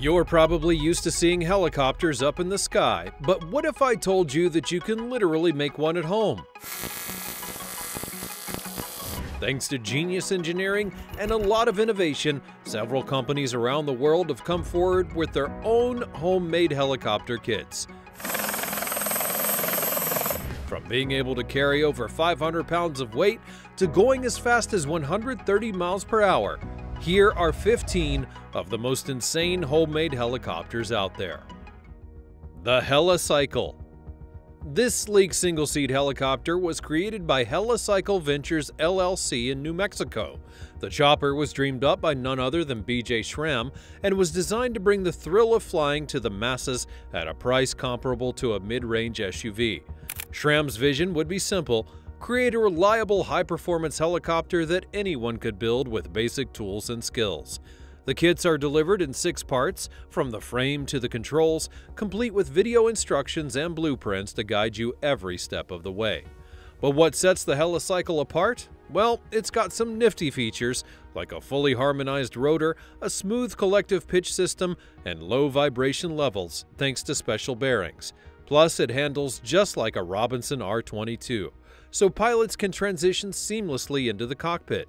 You're probably used to seeing helicopters up in the sky, but what if I told you that you can literally make one at home? Thanks to genius engineering and a lot of innovation, several companies around the world have come forward with their own homemade helicopter kits. From being able to carry over 500 pounds of weight to going as fast as 130 miles per hour, here are 15 of the most insane homemade helicopters out there. The Helicycle. This sleek single-seat helicopter was created by Helicycle Ventures LLC in New Mexico. The chopper was dreamed up by none other than BJ Schramm and was designed to bring the thrill of flying to the masses at a price comparable to a mid-range SUV. Schramm's vision would be simple, Create a reliable high-performance helicopter that anyone could build with basic tools and skills. The kits are delivered in six parts, from the frame to the controls, complete with video instructions and blueprints to guide you every step of the way. But what sets the Helicycle apart? Well, it's got some nifty features, like a fully harmonized rotor, a smooth collective pitch system, and low vibration levels, thanks to special bearings. Plus, it handles just like a Robinson R22 so pilots can transition seamlessly into the cockpit.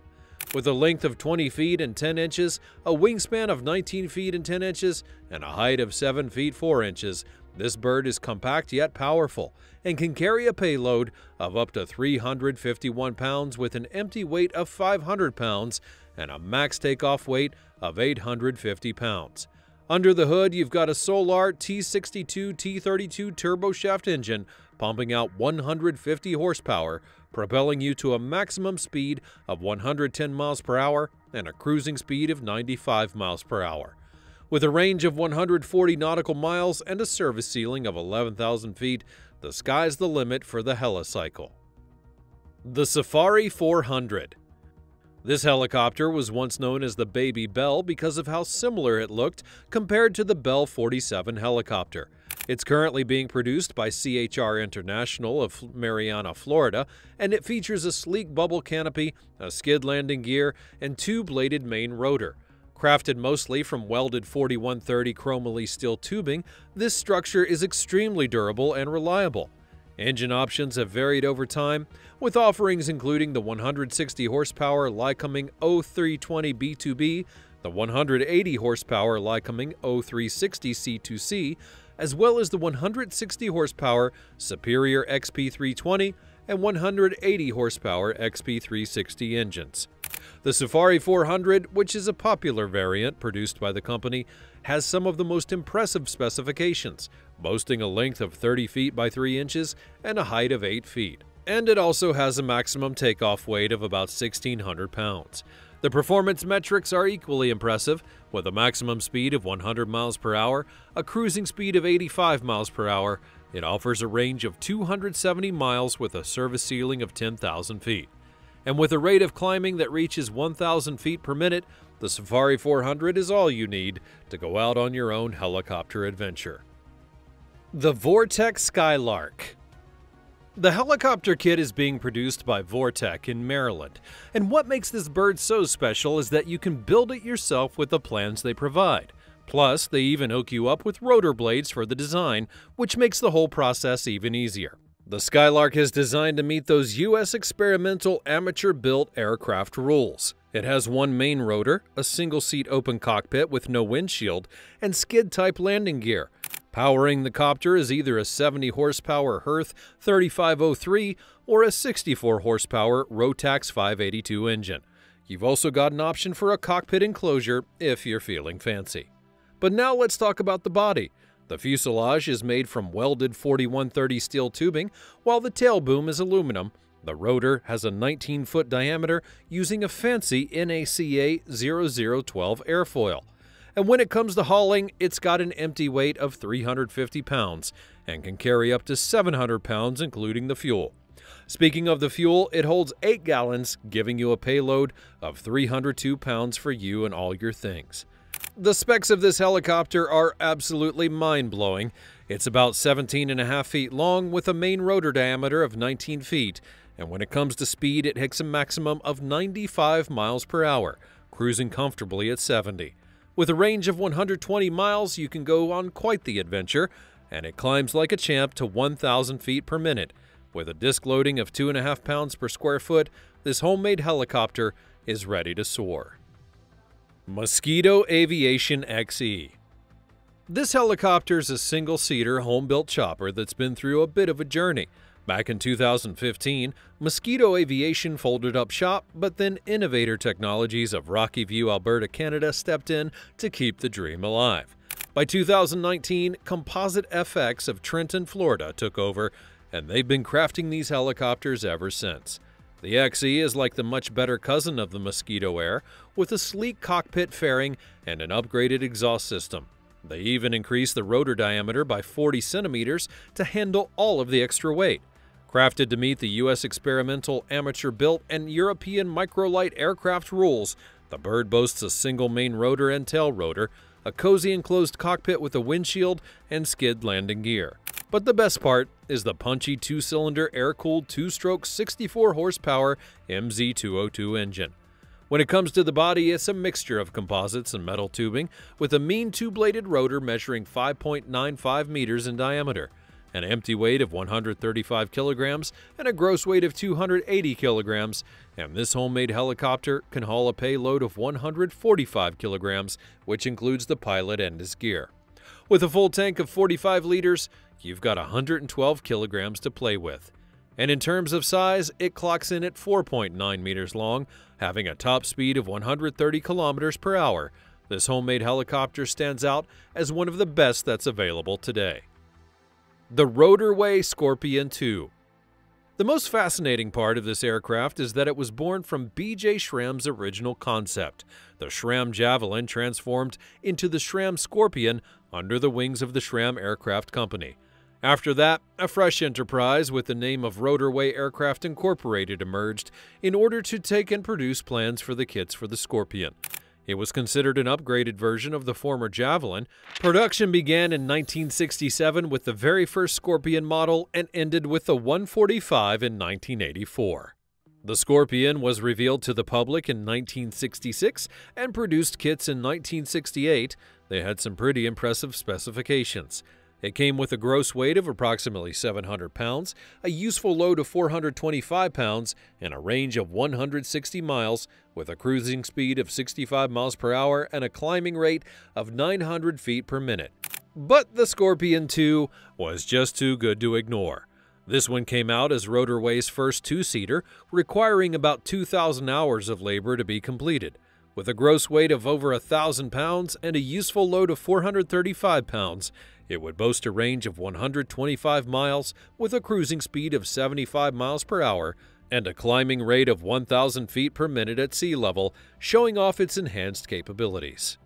With a length of 20 feet and 10 inches, a wingspan of 19 feet and 10 inches, and a height of 7 feet 4 inches, this bird is compact yet powerful and can carry a payload of up to 351 pounds with an empty weight of 500 pounds and a max takeoff weight of 850 pounds. Under the hood, you've got a Solar T62 T32 turboshaft engine pumping out 150 horsepower, propelling you to a maximum speed of 110 miles per hour and a cruising speed of 95 miles per hour. With a range of 140 nautical miles and a service ceiling of 11,000 feet, the sky's the limit for the Helicycle. The Safari 400 this helicopter was once known as the Baby Bell because of how similar it looked compared to the Bell 47 helicopter. It's currently being produced by CHR International of Marianna, Florida, and it features a sleek bubble canopy, a skid landing gear, and two-bladed main rotor. Crafted mostly from welded 4130 chromoly steel tubing, this structure is extremely durable and reliable. Engine options have varied over time, with offerings including the 160 horsepower Lycoming 0320 B2B, the 180 horsepower Lycoming 0360 C2C, as well as the 160 horsepower Superior XP320 and 180 horsepower XP360 engines. The Safari 400, which is a popular variant produced by the company, has some of the most impressive specifications, boasting a length of 30 feet by 3 inches and a height of 8 feet. And it also has a maximum takeoff weight of about 1,600 pounds. The performance metrics are equally impressive, with a maximum speed of 100 miles per hour, a cruising speed of 85 miles per hour. It offers a range of 270 miles with a service ceiling of 10,000 feet. And with a rate of climbing that reaches 1,000 feet per minute, the Safari 400 is all you need to go out on your own helicopter adventure. The Vortech Skylark the helicopter kit is being produced by Vortech in Maryland, and what makes this bird so special is that you can build it yourself with the plans they provide. Plus, they even hook you up with rotor blades for the design, which makes the whole process even easier. The Skylark is designed to meet those U.S. experimental amateur-built aircraft rules. It has one main rotor, a single-seat open cockpit with no windshield, and skid-type landing gear, Powering the copter is either a 70 horsepower Hirth 3503 or a 64 horsepower Rotax 582 engine. You've also got an option for a cockpit enclosure if you're feeling fancy. But now let's talk about the body. The fuselage is made from welded 4130 steel tubing, while the tail boom is aluminum. The rotor has a 19 foot diameter using a fancy NACA 0012 airfoil. And when it comes to hauling, it's got an empty weight of 350 pounds and can carry up to 700 pounds, including the fuel. Speaking of the fuel, it holds 8 gallons, giving you a payload of 302 pounds for you and all your things. The specs of this helicopter are absolutely mind-blowing. It's about 17 and a half feet long with a main rotor diameter of 19 feet, and when it comes to speed, it hits a maximum of 95 miles per hour, cruising comfortably at 70. With a range of 120 miles, you can go on quite the adventure, and it climbs like a champ to 1,000 feet per minute. With a disc loading of 2.5 pounds per square foot, this homemade helicopter is ready to soar. Mosquito Aviation XE This helicopter is a single-seater home-built chopper that's been through a bit of a journey. Back in 2015, Mosquito Aviation folded up shop, but then Innovator Technologies of Rocky View, Alberta, Canada stepped in to keep the dream alive. By 2019, Composite FX of Trenton, Florida took over, and they've been crafting these helicopters ever since. The XE is like the much better cousin of the Mosquito Air, with a sleek cockpit fairing and an upgraded exhaust system. They even increased the rotor diameter by 40 centimeters to handle all of the extra weight. Crafted to meet the U.S. experimental, amateur built, and European microlight aircraft rules, the bird boasts a single main rotor and tail rotor, a cozy enclosed cockpit with a windshield, and skid landing gear. But the best part is the punchy two-cylinder air-cooled two-stroke 64-horsepower MZ202 engine. When it comes to the body, it's a mixture of composites and metal tubing, with a mean two-bladed rotor measuring 5.95 meters in diameter, an empty weight of 135 kilograms, and a gross weight of 280 kilograms, and this homemade helicopter can haul a payload of 145 kilograms, which includes the pilot and his gear. With a full tank of 45 liters, you've got 112 kilograms to play with. And in terms of size, it clocks in at 4.9 meters long, having a top speed of 130 kilometers per hour. This homemade helicopter stands out as one of the best that's available today. The Rotorway Scorpion II The most fascinating part of this aircraft is that it was born from B.J. Schramm's original concept, the Schramm Javelin transformed into the Schramm Scorpion under the wings of the Schramm Aircraft Company. After that, a fresh enterprise with the name of Rotorway Aircraft Incorporated emerged in order to take and produce plans for the kits for the Scorpion. It was considered an upgraded version of the former Javelin. Production began in 1967 with the very first Scorpion model and ended with the 145 in 1984. The Scorpion was revealed to the public in 1966 and produced kits in 1968. They had some pretty impressive specifications. It came with a gross weight of approximately 700 pounds, a useful load of 425 pounds, and a range of 160 miles, with a cruising speed of 65 miles per hour and a climbing rate of 900 feet per minute. But the Scorpion 2 was just too good to ignore. This one came out as Rotorway's first two-seater, requiring about 2,000 hours of labor to be completed. With a gross weight of over 1,000 pounds and a useful load of 435 pounds, it would boast a range of 125 miles with a cruising speed of 75 miles per hour and a climbing rate of 1,000 feet per minute at sea level, showing off its enhanced capabilities.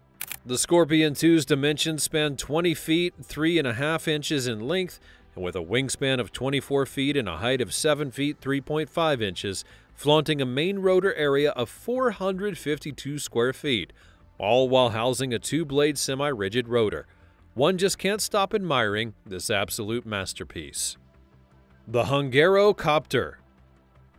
The Scorpion 2's dimensions span 20 feet 3.5 inches in length, and with a wingspan of 24 feet and a height of 7 feet 3.5 inches, flaunting a main rotor area of 452 square feet, all while housing a two-blade semi-rigid rotor. One just can't stop admiring this absolute masterpiece. The Hungarocopter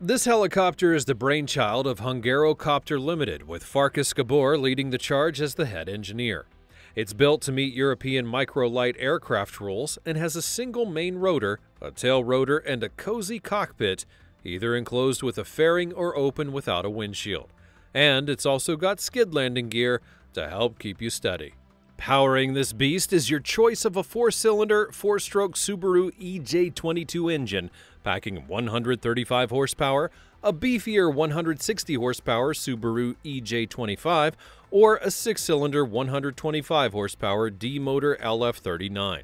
This helicopter is the brainchild of Hungarocopter Limited, with Farkas Gabor leading the charge as the head engineer. It's built to meet European microlight aircraft rules and has a single main rotor, a tail rotor, and a cozy cockpit, either enclosed with a fairing or open without a windshield. And it's also got skid landing gear to help keep you steady. Powering this beast is your choice of a four-cylinder, four-stroke Subaru EJ22 engine, packing 135 horsepower, a beefier 160 horsepower Subaru EJ25, or a six-cylinder 125 horsepower D-motor LF39.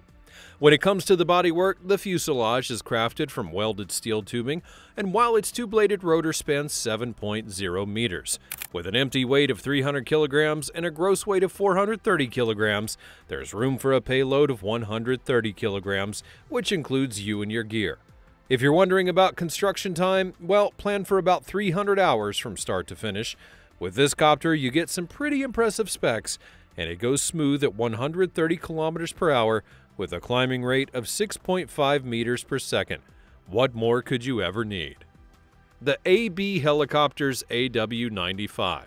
When it comes to the bodywork, the fuselage is crafted from welded steel tubing, and while its two-bladed rotor spans 7.0 meters, with an empty weight of 300 kilograms and a gross weight of 430 kilograms, there's room for a payload of 130 kilograms, which includes you and your gear. If you're wondering about construction time, well, plan for about 300 hours from start to finish. With this copter, you get some pretty impressive specs, and it goes smooth at 130 kilometers per hour with a climbing rate of 6.5 meters per second. What more could you ever need? The AB Helicopters AW-95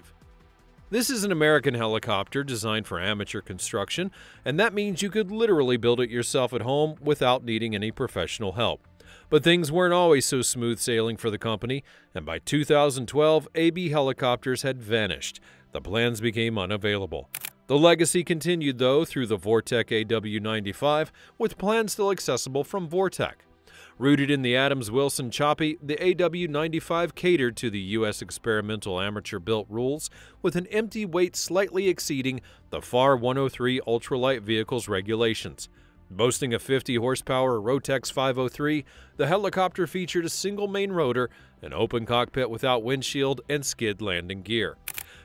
This is an American helicopter designed for amateur construction, and that means you could literally build it yourself at home without needing any professional help. But things weren't always so smooth sailing for the company, and by 2012, AB helicopters had vanished. The plans became unavailable. The legacy continued, though, through the Vortech AW95, with plans still accessible from Vortech. Rooted in the Adams Wilson Choppy, the AW95 catered to the U.S. experimental amateur built rules with an empty weight slightly exceeding the FAR 103 ultralight vehicles regulations. Boasting a 50 horsepower Rotax 503, the helicopter featured a single main rotor, an open cockpit without windshield, and skid landing gear.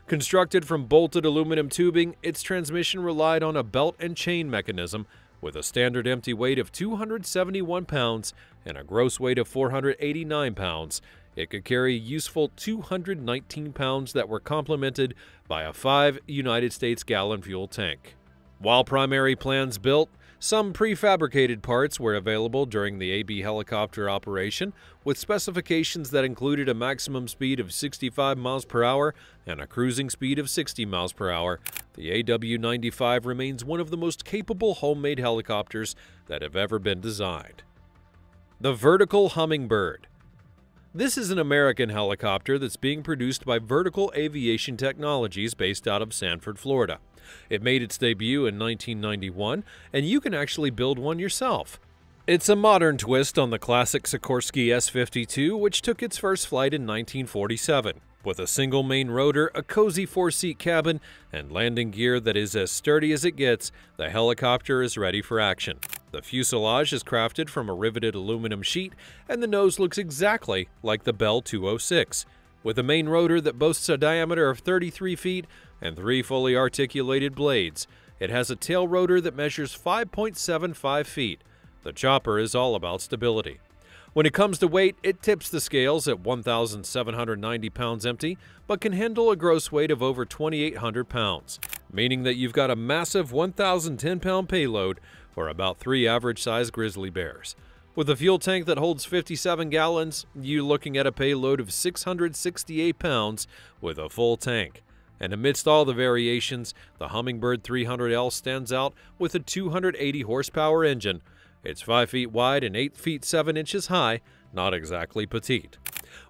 Constructed from bolted aluminum tubing, its transmission relied on a belt and chain mechanism with a standard empty weight of 271 pounds and a gross weight of 489 pounds. It could carry useful 219 pounds that were complemented by a 5 United States gallon fuel tank. While primary plans built, some prefabricated parts were available during the AB helicopter operation, with specifications that included a maximum speed of 65 miles per hour and a cruising speed of 60 miles per hour. The AW-95 remains one of the most capable homemade helicopters that have ever been designed. The Vertical Hummingbird this is an American helicopter that's being produced by Vertical Aviation Technologies based out of Sanford, Florida. It made its debut in 1991, and you can actually build one yourself. It's a modern twist on the classic Sikorsky S-52, which took its first flight in 1947. With a single main rotor, a cozy four-seat cabin, and landing gear that is as sturdy as it gets, the helicopter is ready for action. The fuselage is crafted from a riveted aluminum sheet, and the nose looks exactly like the Bell 206. With a main rotor that boasts a diameter of 33 feet and three fully articulated blades, it has a tail rotor that measures 5.75 feet. The chopper is all about stability. When it comes to weight, it tips the scales at 1,790 pounds empty, but can handle a gross weight of over 2,800 pounds, meaning that you've got a massive 1,010 pound payload or about three average sized grizzly bears. With a fuel tank that holds 57 gallons, you're looking at a payload of 668 pounds with a full tank. And amidst all the variations, the Hummingbird 300L stands out with a 280 horsepower engine. It's 5 feet wide and 8 feet 7 inches high, not exactly petite.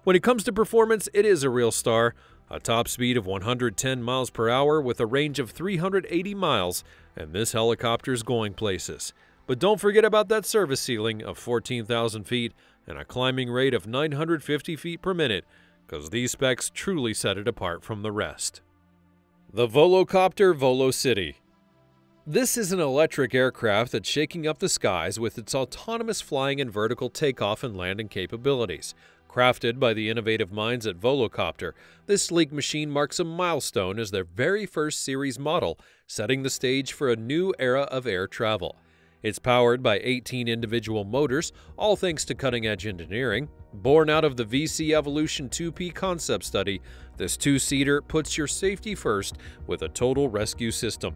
When it comes to performance, it is a real star. A top speed of 110 miles per hour with a range of 380 miles, and this helicopter's going places. But don't forget about that service ceiling of 14,000 feet and a climbing rate of 950 feet per minute, because these specs truly set it apart from the rest. The Volocopter Volocity This is an electric aircraft that's shaking up the skies with its autonomous flying and vertical takeoff and landing capabilities. Crafted by the innovative minds at Volocopter, this sleek machine marks a milestone as their very first series model, setting the stage for a new era of air travel. It's powered by 18 individual motors, all thanks to cutting-edge engineering. Born out of the VC Evolution 2P concept study, this two-seater puts your safety first with a total rescue system.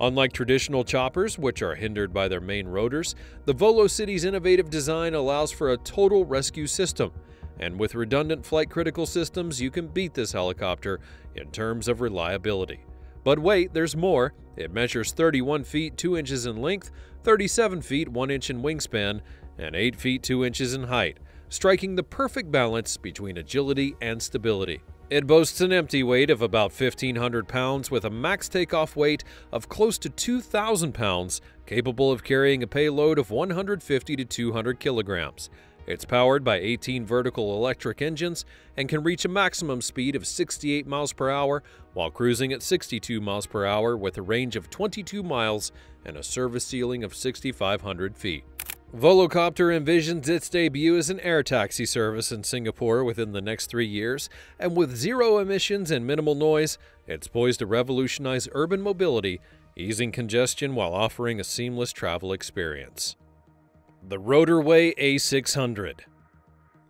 Unlike traditional choppers, which are hindered by their main rotors, the Volocity's innovative design allows for a total rescue system and with redundant flight critical systems, you can beat this helicopter in terms of reliability. But wait, there's more. It measures 31 feet 2 inches in length, 37 feet 1 inch in wingspan, and 8 feet 2 inches in height, striking the perfect balance between agility and stability. It boasts an empty weight of about 1,500 pounds with a max takeoff weight of close to 2,000 pounds, capable of carrying a payload of 150 to 200 kilograms. It's powered by 18 vertical electric engines and can reach a maximum speed of 68 miles per hour while cruising at 62 miles per hour with a range of 22 miles and a service ceiling of 6,500 feet. Volocopter envisions its debut as an air taxi service in Singapore within the next three years, and with zero emissions and minimal noise, it's poised to revolutionize urban mobility, easing congestion while offering a seamless travel experience. The Rotorway A600.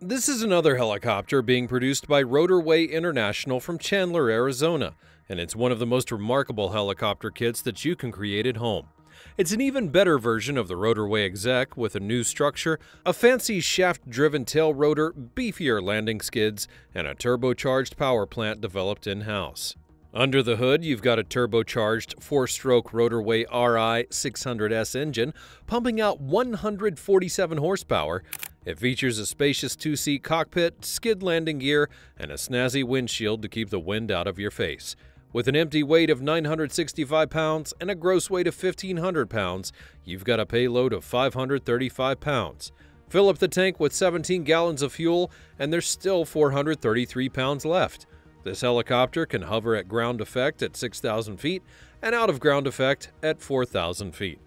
This is another helicopter being produced by Rotorway International from Chandler, Arizona, and it's one of the most remarkable helicopter kits that you can create at home. It's an even better version of the Rotorway Exec with a new structure, a fancy shaft-driven tail rotor, beefier landing skids, and a turbocharged power plant developed in-house. Under the hood, you've got a turbocharged four-stroke Rotorway RI 600S engine pumping out 147 horsepower. It features a spacious two-seat cockpit, skid landing gear, and a snazzy windshield to keep the wind out of your face. With an empty weight of 965 pounds and a gross weight of 1,500 pounds, you've got a payload of 535 pounds. Fill up the tank with 17 gallons of fuel, and there's still 433 pounds left. This helicopter can hover at ground effect at 6,000 feet and out of ground effect at 4,000 feet.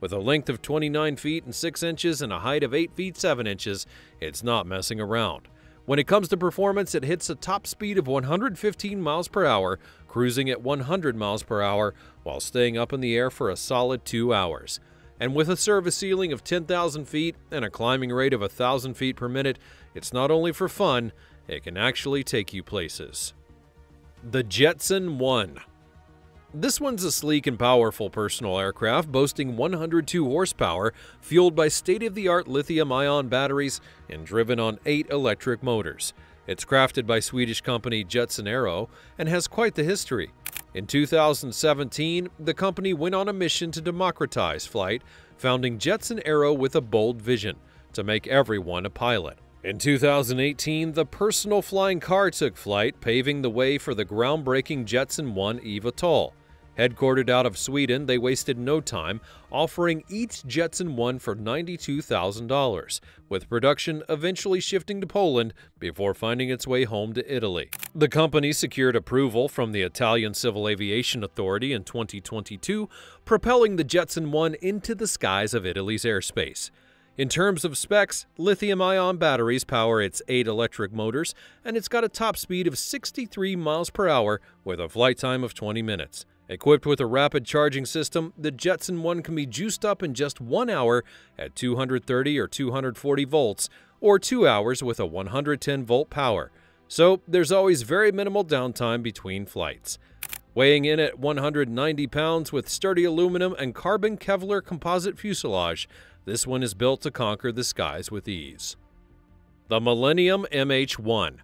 With a length of 29 feet and 6 inches and a height of 8 feet 7 inches, it's not messing around. When it comes to performance, it hits a top speed of 115 miles per hour, cruising at 100 miles per hour while staying up in the air for a solid two hours. And with a service ceiling of 10,000 feet and a climbing rate of 1,000 feet per minute, it's not only for fun, it can actually take you places. The Jetson 1 this one's a sleek and powerful personal aircraft boasting 102 horsepower, fueled by state-of-the-art lithium-ion batteries and driven on eight electric motors. It's crafted by Swedish company Jetson Aero and has quite the history. In 2017, the company went on a mission to democratize flight, founding Jetson Aero with a bold vision to make everyone a pilot. In 2018, the personal flying car took flight, paving the way for the groundbreaking Jetson 1 eVTOL. Headquartered out of Sweden, they wasted no time, offering each Jetson 1 for $92,000, with production eventually shifting to Poland before finding its way home to Italy. The company secured approval from the Italian Civil Aviation Authority in 2022, propelling the Jetson 1 into the skies of Italy's airspace. In terms of specs, lithium-ion batteries power its eight electric motors, and it's got a top speed of 63 miles per hour with a flight time of 20 minutes. Equipped with a rapid charging system, the Jetson 1 can be juiced up in just one hour at 230 or 240 volts, or two hours with a 110 volt power. So there's always very minimal downtime between flights. Weighing in at 190 pounds with sturdy aluminum and carbon Kevlar composite fuselage, this one is built to conquer the skies with ease. The Millennium MH-1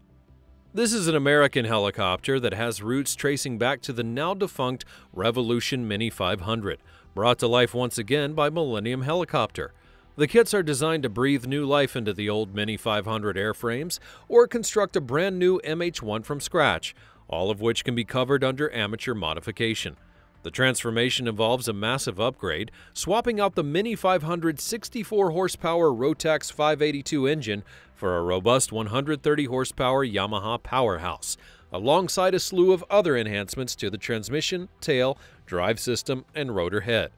This is an American helicopter that has roots tracing back to the now-defunct Revolution Mini 500, brought to life once again by Millennium Helicopter. The kits are designed to breathe new life into the old Mini 500 airframes or construct a brand new MH-1 from scratch, all of which can be covered under amateur modification. The transformation involves a massive upgrade, swapping out the Mini 500 64 horsepower Rotax 582 engine for a robust 130 horsepower Yamaha powerhouse, alongside a slew of other enhancements to the transmission, tail, drive system, and rotor head.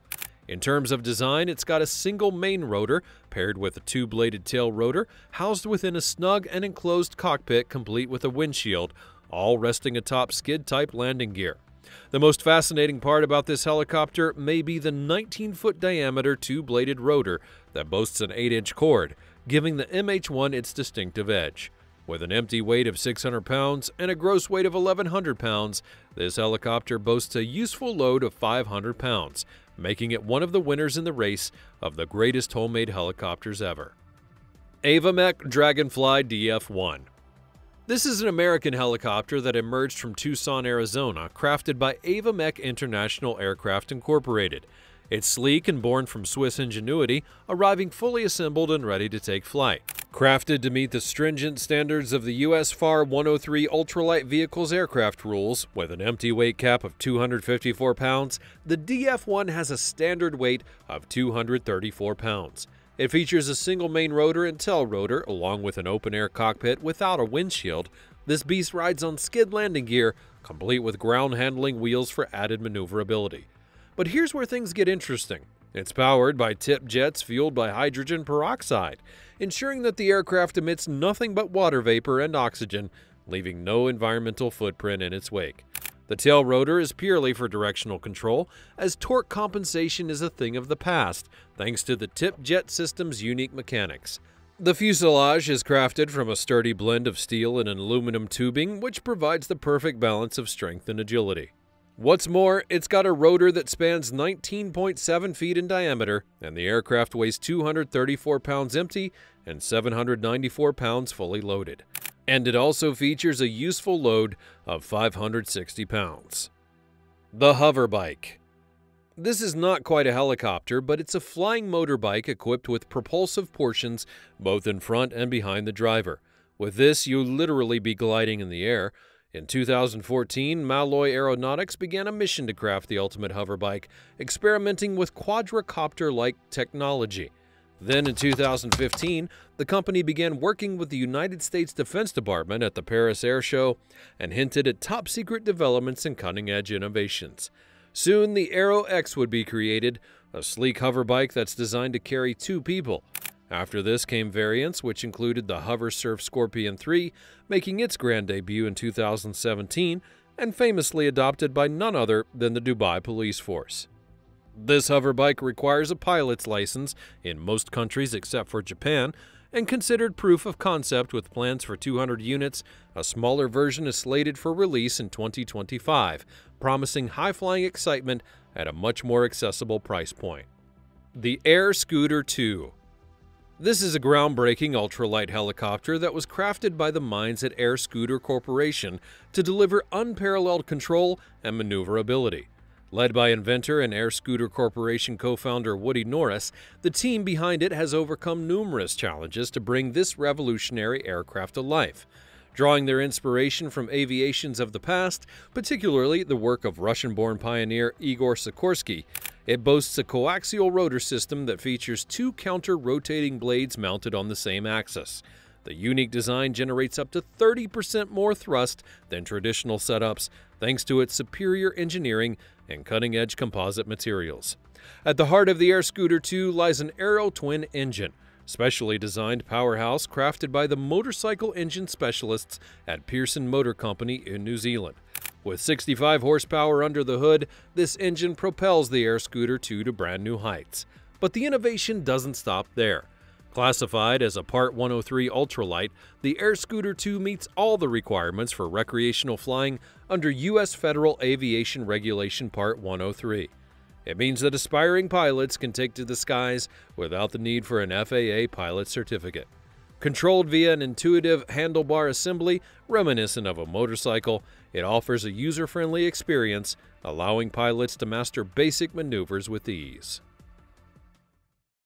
In terms of design, it's got a single main rotor paired with a two-bladed tail rotor housed within a snug and enclosed cockpit complete with a windshield, all resting atop skid-type landing gear. The most fascinating part about this helicopter may be the 19-foot diameter two-bladed rotor that boasts an 8-inch chord, giving the MH-1 its distinctive edge. With an empty weight of 600 pounds and a gross weight of 1,100 pounds, this helicopter boasts a useful load of 500 pounds, making it one of the winners in the race of the greatest homemade helicopters ever. Avamec Dragonfly DF-1 this is an American helicopter that emerged from Tucson, Arizona, crafted by Avamec International Aircraft Incorporated. It's sleek and born from Swiss ingenuity, arriving fully assembled and ready to take flight. Crafted to meet the stringent standards of the US FAR 103 ultralight vehicles aircraft rules, with an empty weight cap of 254 pounds, the DF-1 has a standard weight of 234 pounds. It features a single main rotor and tail rotor, along with an open-air cockpit without a windshield. This beast rides on skid landing gear, complete with ground-handling wheels for added maneuverability. But here's where things get interesting. It's powered by tip jets fueled by hydrogen peroxide, ensuring that the aircraft emits nothing but water vapor and oxygen, leaving no environmental footprint in its wake. The tail rotor is purely for directional control, as torque compensation is a thing of the past, thanks to the tip jet system's unique mechanics. The fuselage is crafted from a sturdy blend of steel and aluminum tubing, which provides the perfect balance of strength and agility. What's more, it's got a rotor that spans 19.7 feet in diameter, and the aircraft weighs 234 pounds empty and 794 pounds fully loaded and it also features a useful load of 560 pounds. The Hoverbike. This is not quite a helicopter, but it's a flying motorbike equipped with propulsive portions both in front and behind the driver. With this, you'll literally be gliding in the air. In 2014, Malloy Aeronautics began a mission to craft the ultimate hoverbike, experimenting with quadricopter like technology. Then in 2015, the company began working with the United States Defense Department at the Paris Air Show and hinted at top secret developments and cutting edge innovations. Soon, the Aero X would be created, a sleek hoverbike that's designed to carry two people. After this came variants, which included the Hover Surf Scorpion 3, making its grand debut in 2017 and famously adopted by none other than the Dubai Police Force. This hoverbike requires a pilot's license in most countries except for Japan and considered proof of concept with plans for 200 units. A smaller version is slated for release in 2025, promising high-flying excitement at a much more accessible price point. The Air Scooter 2 This is a groundbreaking ultralight helicopter that was crafted by the minds at Air Scooter Corporation to deliver unparalleled control and maneuverability. Led by inventor and Air Scooter Corporation co founder Woody Norris, the team behind it has overcome numerous challenges to bring this revolutionary aircraft to life. Drawing their inspiration from aviations of the past, particularly the work of Russian born pioneer Igor Sikorsky, it boasts a coaxial rotor system that features two counter rotating blades mounted on the same axis. The unique design generates up to 30% more thrust than traditional setups, thanks to its superior engineering and cutting edge composite materials. At the heart of the Air Scooter 2 lies an Aero Twin engine, specially designed powerhouse crafted by the motorcycle engine specialists at Pearson Motor Company in New Zealand. With 65 horsepower under the hood, this engine propels the Air Scooter 2 to brand new heights. But the innovation doesn't stop there. Classified as a Part 103 ultralight, the Air Scooter 2 meets all the requirements for recreational flying under U.S. Federal Aviation Regulation Part 103. It means that aspiring pilots can take to the skies without the need for an FAA pilot certificate. Controlled via an intuitive handlebar assembly reminiscent of a motorcycle, it offers a user-friendly experience, allowing pilots to master basic maneuvers with ease.